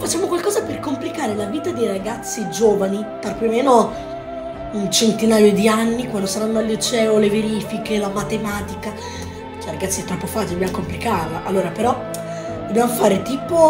facciamo qualcosa per complicare la vita dei ragazzi giovani, per più o meno un centinaio di anni, quando saranno al liceo, le verifiche, la matematica. Cioè, ragazzi, è troppo facile, dobbiamo complicarla. Allora, però, dobbiamo fare tipo